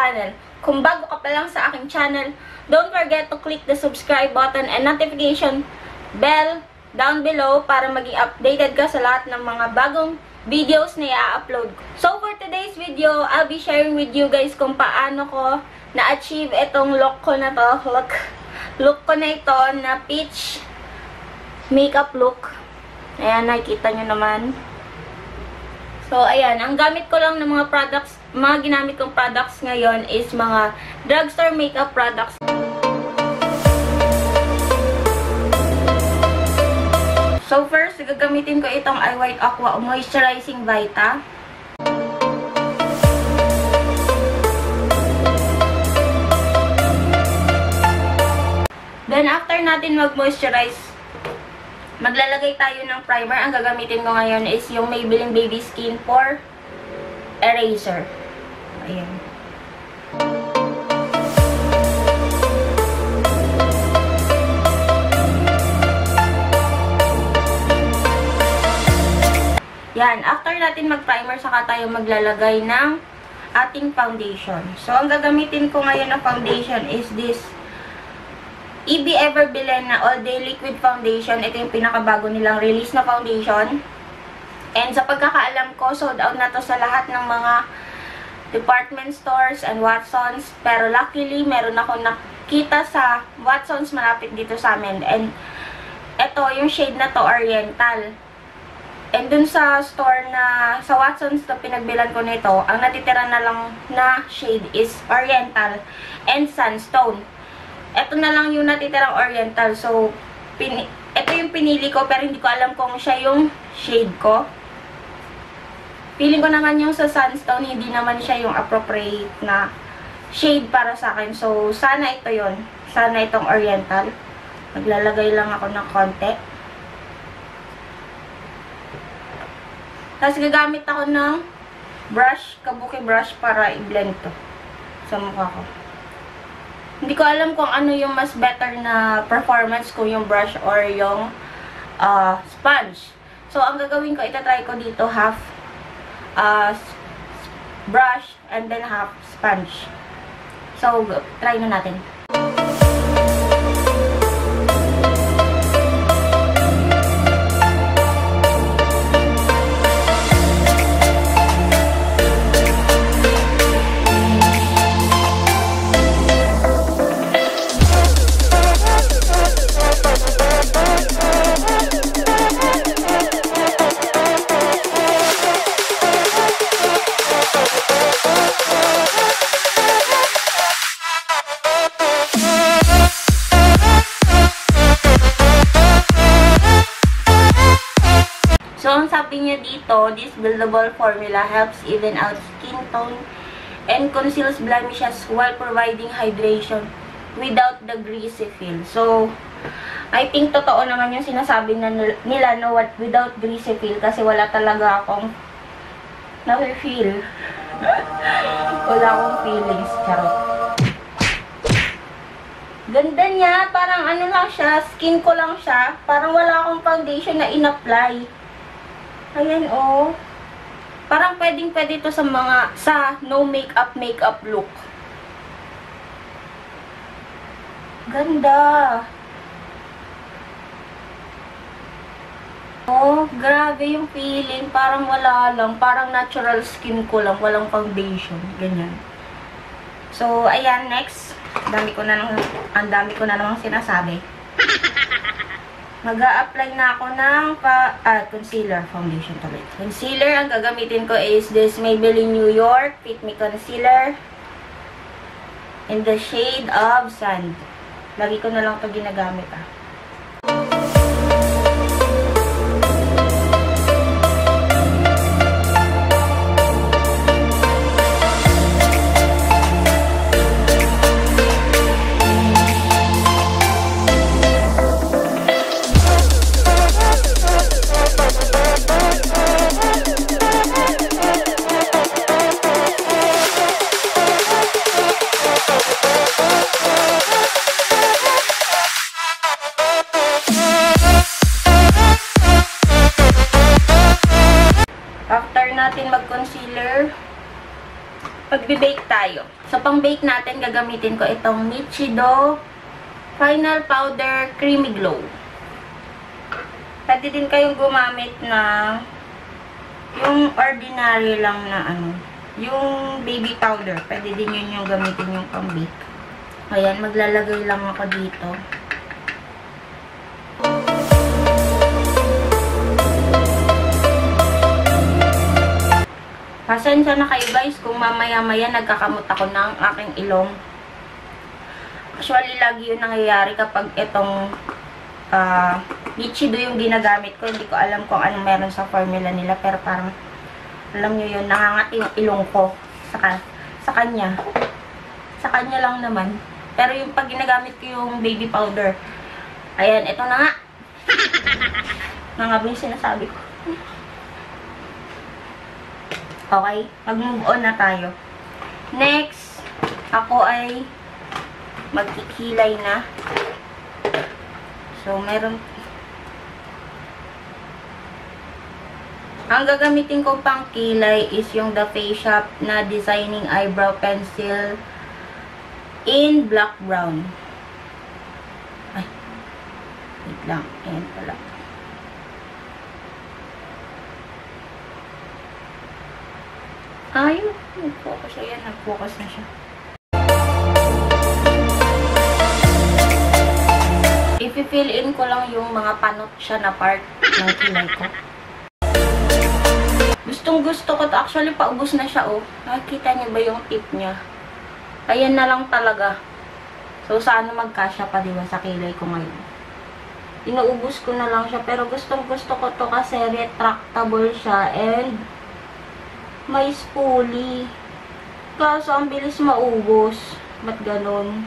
channel. Kung bago ka pa lang sa aking channel, don't forget to click the subscribe button and notification bell down below para maging updated ka sa lahat ng mga bagong videos na i-upload. So for today's video, I'll be sharing with you guys kung paano ko na-achieve itong look ko na to. Look, look ko na ito na peach makeup look. Ayan, nakikita nyo naman. So, ayan. Ang gamit ko lang ng mga products, mga ginamit kong products ngayon is mga drugstore makeup products. So, first, gagamitin ko itong Eye White Aqua Moisturizing Vita. Then, after natin mag-moisturize, maglalagay tayo ng primer. Ang gagamitin ko ngayon is yung Maybelline Baby Skin for Eraser. Ayan. Yan. After natin mag-primer, saka tayo maglalagay ng ating foundation. So, ang gagamitin ko ngayon ng foundation is this EB Everbillen na All Day Liquid Foundation. Ito yung pinakabago nilang release na foundation. And sa pagkakaalam ko, sold out na to sa lahat ng mga department stores and Watsons. Pero luckily, meron ako nakita sa Watsons malapit dito sa amin. And ito, yung shade na to, Oriental. And dun sa store na, sa Watsons na pinagbilan ko nito, ang natitira na lang na shade is Oriental and Sunstone. Ito na lang yung natitirang Oriental. So, pin, ito yung pinili ko pero hindi ko alam kung siya yung shade ko. Feeling ko naman yung sa Sunstone, hindi naman siya yung appropriate na shade para sa akin. So, sana ito yon Sana itong Oriental. Maglalagay lang ako ng konti. Tapos gagamit ako ng brush, kabuki brush para i-blend to sa mukha ko. Hindi ko alam kung ano yung mas better na performance kung yung brush or yung uh, sponge. So, ang gagawin ko, itatry ko dito half uh, brush and then half sponge. So, try na natin. So, ang sabi niya dito, this buildable formula helps even out skin tone and conceals blemishes while providing hydration without the greasy feel. So, I think totoo naman yung sinasabi na nila no, what, without greasy feel kasi wala talaga akong na-feel. wala akong feelings. Charot. Ganda niya. Parang ano lang siya, skin ko lang siya. Parang wala akong foundation na in-apply. Ayan, oh. Parang pwedeng pwede ito sa mga, sa no makeup makeup look. Ganda. Oh, grabe yung feeling. Parang wala lang. Parang natural skin ko lang. Walang foundation. Ganyan. So, ayan, next. Dami ko na nang, ang dami ko na namang sinasabi. mag apply na ako ng pa, ah, concealer, foundation tuloy. Concealer, ang gagamitin ko is this Maybelline New York Fit Me Concealer in the shade of Sand. Lagi ko na lang ito ginagamit ah. Sa pang-bake natin, gagamitin ko itong Michido Final Powder Creamy Glow. Pwede din kayong gumamit na yung ordinary lang na ano, yung baby powder. Pwede din yun yung gamitin yung pang-bake. Ayan, maglalagay lang ako dito. Pasensya na kayo guys kung mamaya-maya nagkakamot ako ng aking ilong. Actually, lagi yun nangyayari kapag itong uh, Michido yung ginagamit ko. Hindi ko alam kung anong meron sa formula nila. Pero parang, alam nyo yun, nangangati yung ilong ko sa, sa kanya. Sa kanya lang naman. Pero yung pag ginagamit ko yung baby powder, ayan, ito na nga. nga ba yung sinasabi ko? Okay? Mag-move on na tayo. Next, ako ay magkikilay na. So, meron... Ang gagamitin ko pang kilay is yung The Face Shop na Designing Eyebrow Pencil in Black Brown. Ay. Wait lang. Ayan pala. Ay, nag-focus siya. Yan, nag-focus na siya. I-fill in ko lang yung mga panot siya na part ng kilay ko. Gustong gusto ko. Actually, paubos na siya, oh. Nakikita niyo ba yung tip niya? Ayan na lang talaga. So, sana magkasya pa, diba, sa kilay ko ngayon. Inuubos ko na lang siya. Pero gustong gusto ko to kasi retractable siya. And, may spoolie. Kaso, ang bilis maubos. Ba't ganon?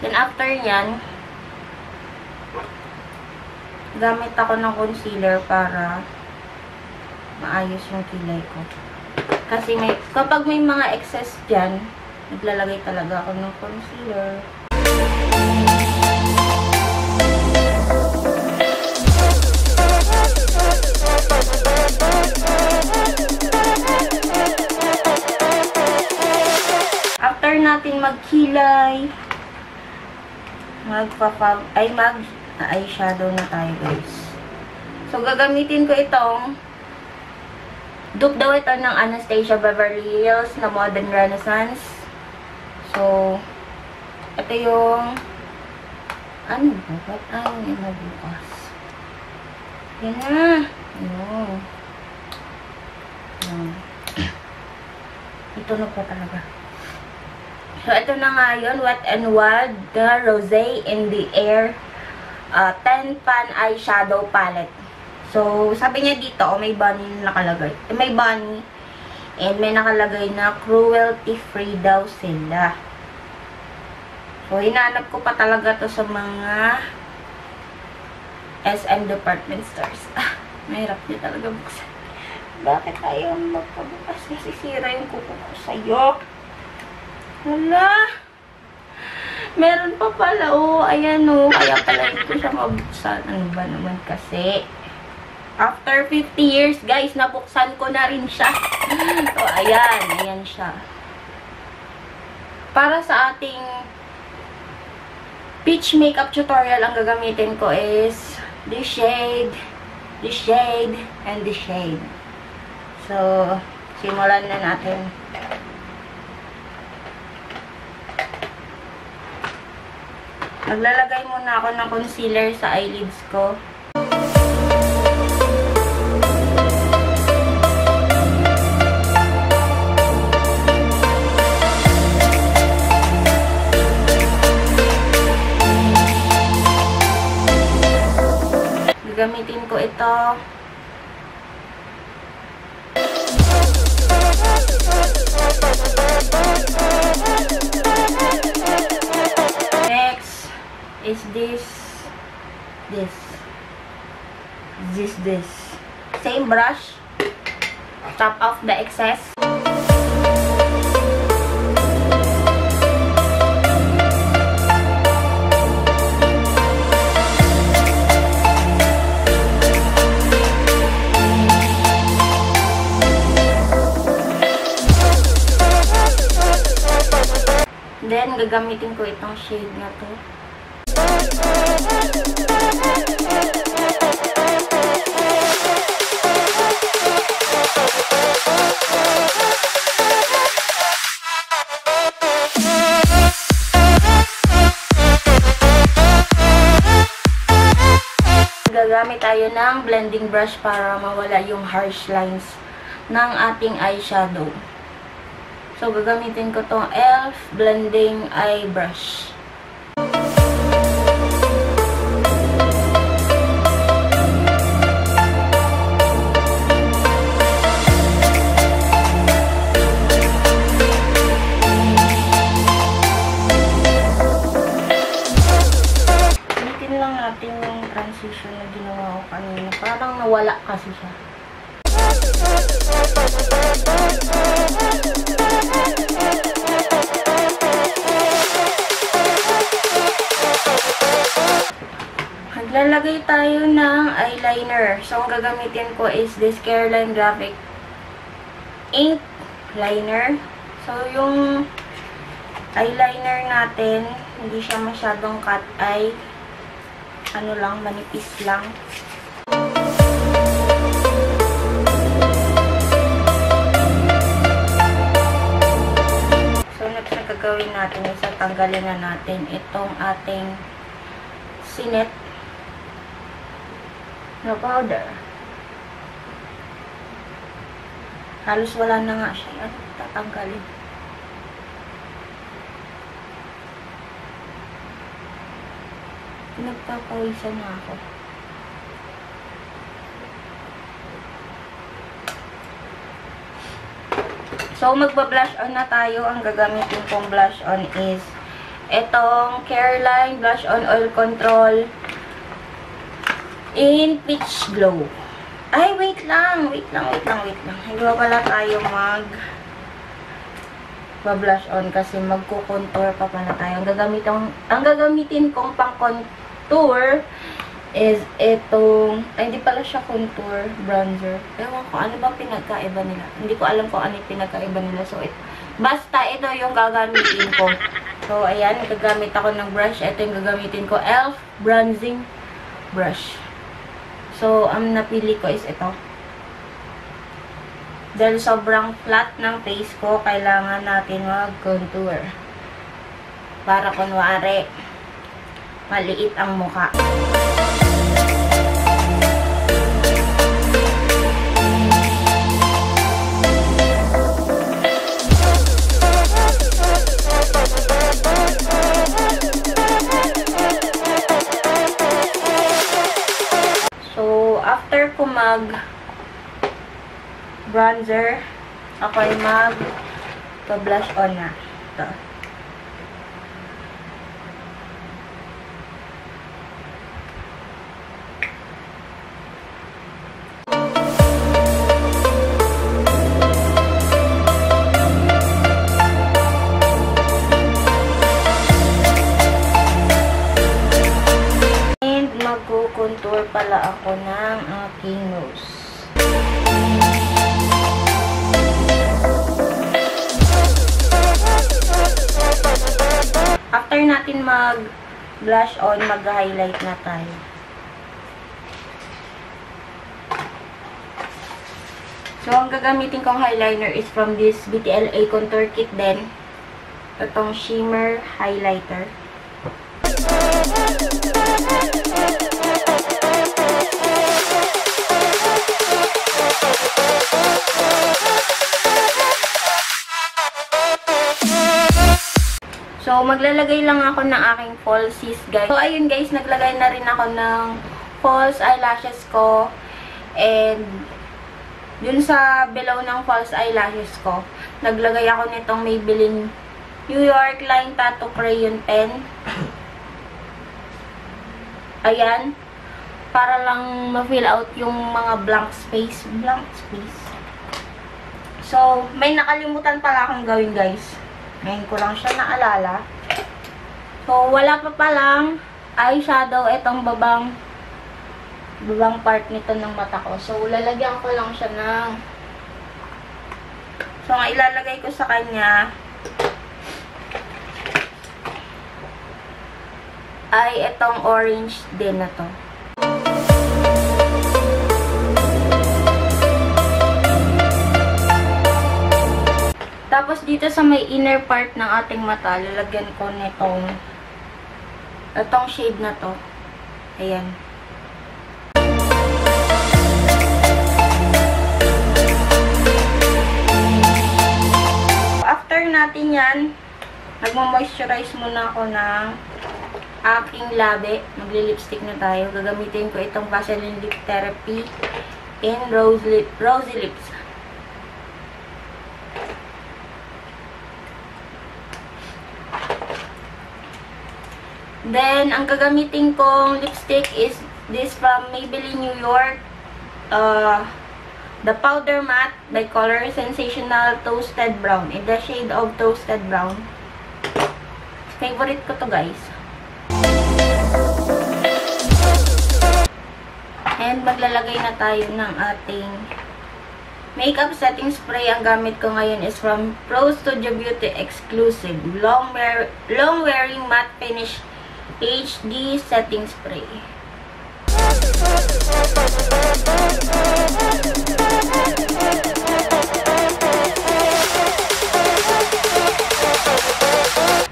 Then after yan, gamit ako ng concealer para maayos yung kilay ko. Kasi may, kapag may mga excess dyan, naglalagay talaga ako ng concealer. After natin magkilay, magpa ay mag eyeshadow na tayo guys. So, gagamitin ko itong dupe daw ito ng Anastasia Beverly Hills na Modern Renaissance. So, ito yung ano ba? Ba't ayaw niya mabukas? Yan na. Ano? Yan. Ito na po talaga. So, ito na nga yun. Wet n Wild, the Rosé in the Air uh, 10 Pan Eyeshadow Palette. So, sabi niya dito, oh, may bunny nakalagay. Eh, may bunny. And may nakalagay na cruelty-free daw sila. So, hinanap ko pa talaga to sa mga SM department stores. Ah, mahirap niya talaga buksan. Bakit ayaw magpabukas? Nasisira yung kuko ko sa'yo. Hala! Meron pa pala, oh. Ayan, oh. Kaya pala hindi ko siya mabuksan. Ano ba naman kasi? After 50 years, guys, nabuksan ko na rin siya. So, ayan. Ayan siya. Para sa ating peach makeup tutorial, ang gagamitin ko is this shade, this shade, and this shade. So, simulan na natin. Maglalagay muna ako ng concealer sa eyelids ko. Gagamitin ko ito. Is this this this. Same brush. Chop off the excess. Then, gagamitin ko itong shade na to. Gagamit tayo ng blending brush para mawala yung harsh lines ng ating eyeshadow. So, gagamitin ko tong e.l.f. Blending Eye Brush. Transition na ginawa ko kanina. Parang nawala kasi siya. Maglalagay tayo ng eyeliner. So, ang gagamitin ko is this Careline Graphic Ink Liner. So, yung eyeliner natin, hindi siya masyadong cut eye. Ano lang, manipis lang. So, next na gagawin natin is tanggalin na natin itong ating sinet na powder. Halos wala na nga siya. Tatanggalin. Nagpapawisan na ako. So, magba-blush on na tayo. Ang gagamitin kong blush on is itong Careline Blush On Oil Control in Peach Glow. Ay, wait lang. Wait lang, wait lang, wait lang. Hindi pa pala tayo mag ba-blush on kasi magko-contour pa pala tayo. Ang gagamitin, ang gagamitin kong pang-contour is itong, ay hindi pala siya contour, bronzer. Ewan ko, ano ba pinagkaiba nila? Hindi ko alam kung ano yung pinagkaiba nila. So, it, basta ito yung gagamitin ko. So, ayan, gagamit ako ng brush. Ito yung gagamitin ko, e.l.f. Bronzing Brush. So, ang napili ko is ito. Dahil sobrang flat ng face ko, kailangan natin mag-contour. Para kunwari, maliit ang mukha. So, after ko mag bronzer, ako ay mag blush on na. Ito. Pala ako ng aking nose. After natin mag-blush on, mag-highlight na tayo. So, ang gagamitin kong highlighter is from this BTLA Contour Kit din. Itong shimmer highlighter. So, maglalagay lang ako ng aking falsies, guys. So, ayun guys, naglagay na rin ako ng false eyelashes ko. And, dun sa below ng false eyelashes ko, naglagay ako nitong Maybelline New York Line Tattoo Crayon Pen. Ayan. para lang ma-fill out yung mga blank space. Blank space. So, may nakalimutan pala akong gawin, guys. Ngayon ko lang siya naalala. So, wala pa palang eyeshadow itong babang babang part nito ng mata ko. So, lalagyan ko lang siya ng So, ang ilalagay ko sa kanya ay itong orange din na to. Tapos dito sa may inner part ng ating mata, lalagyan ko nitong itong shade na to. Ayan. After natin yan, nagmo-moisturize muna ako ng aking labi. Magli-lipstick na tayo. Gagamitin ko itong Vaseline Lip Therapy in Lip, Rosy Lips. Then, ang gagamitin kong lipstick is this from Maybelline New York. Uh, the Powder Matte by Color Sensational Toasted Brown. In the shade of Toasted Brown. Favorite ko to guys. And maglalagay na tayo ng ating makeup setting spray. Ang gamit ko ngayon is from Pro Studio Beauty Exclusive Long, wear long Wearing Matte Finish HD Setting Spray.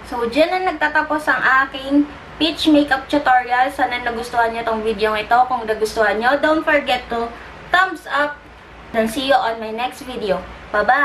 So, dyan na nagtatapos ang aking peach makeup tutorial. Sana nagustuhan niyo tong video ito. Kung nagustuhan niyo, don't forget to thumbs up. Then see you on my next video. Bye-bye!